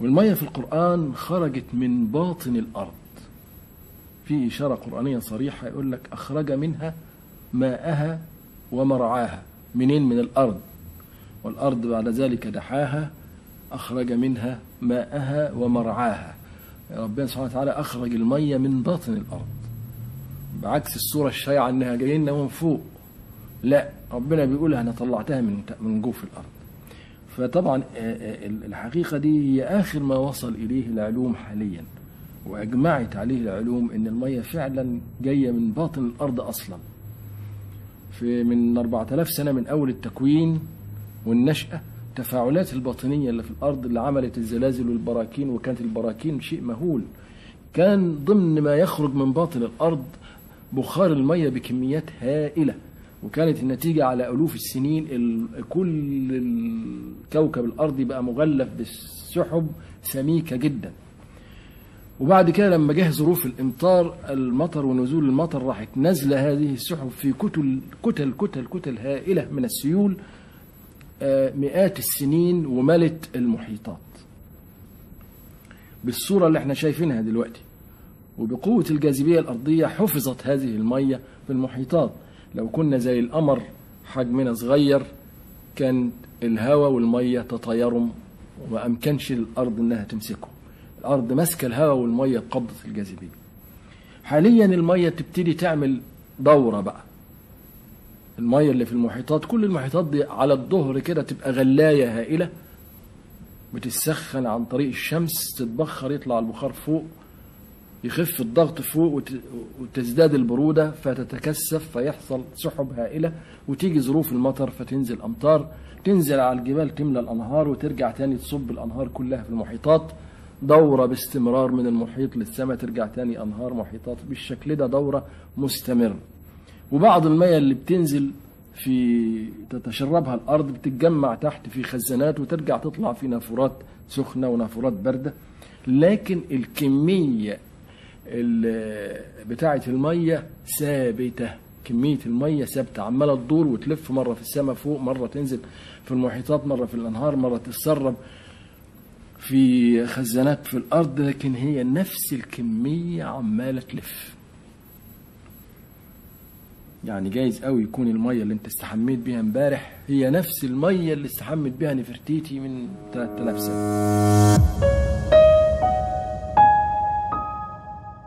والمية في القرآن خرجت من باطن الأرض. في إشارة قرآنية صريحة يقول لك أخرج منها ماءها ومرعاها. منين؟ من الأرض. والأرض بعد ذلك دحاها أخرج منها ماءها ومرعاها. ربنا سبحانه وتعالى أخرج المية من باطن الأرض. بعكس الصورة الشائعة إنها جايين من فوق. لا ربنا بيقول أنا طلعتها من من جوف الأرض. فطبعا الحقيقة دي هي آخر ما وصل إليه العلوم حاليا. وأجمعت عليه العلوم إن المية فعلا جاية من باطن الأرض أصلا. في من 4000 سنة من أول التكوين والنشأة التفاعلات الباطنية اللي في الأرض اللي عملت الزلازل والبراكين وكانت البراكين شيء مهول. كان ضمن ما يخرج من باطن الأرض بخار المية بكميات هائلة. وكانت النتيجة على ألوف السنين كل الكوكب الأرضي بقى مغلف بالسحب سميكة جدا. وبعد كده لما جه ظروف الإمطار المطر ونزول المطر راحت. نزله هذه السحب في كتل كتل كتل كتل هائلة من السيول مئات السنين وملت المحيطات. بالصورة اللي إحنا شايفينها دلوقتي. وبقوة الجاذبية الأرضية حفظت هذه المية في المحيطات. لو كنا زي القمر حجمنا صغير كان الهواء والمية تطيروا وما أمكنش للارض إنها تمسكهم الأرض ماسكة الهواء والمية بقبضه الجاذبية. حاليا المية تبتدي تعمل دورة بقى. المية اللي في المحيطات كل المحيطات دي على الظهر كده تبقى غلاية هائلة بتسخن عن طريق الشمس تتبخر يطلع البخار فوق. يخف الضغط فوق وتزداد البرودة فتتكثف فيحصل سحب هائلة وتيجي ظروف المطر فتنزل أمطار تنزل على الجبال تملى الأنهار وترجع تاني تصب الأنهار كلها في المحيطات. دورة باستمرار من المحيط للسماء ترجع تاني أنهار محيطات. بالشكل ده دورة مستمرة. وبعض المياه اللي بتنزل في تتشربها الأرض بتتجمع تحت في خزانات وترجع تطلع في نافورات سخنة ونافورات باردة. لكن الكمية بتاعة المية ثابتة. كمية المية ثابتة. عمالة تدور وتلف مرة في السماء فوق مرة تنزل في المحيطات مرة في الأنهار مرة تتسرب في خزانات في الأرض لكن هي نفس الكمية عمالة تلف. يعني جايز قوي يكون المية اللي انت استحميت بيها امبارح هي نفس المية اللي استحمت بيها نفرتيتي من 3000 سنة.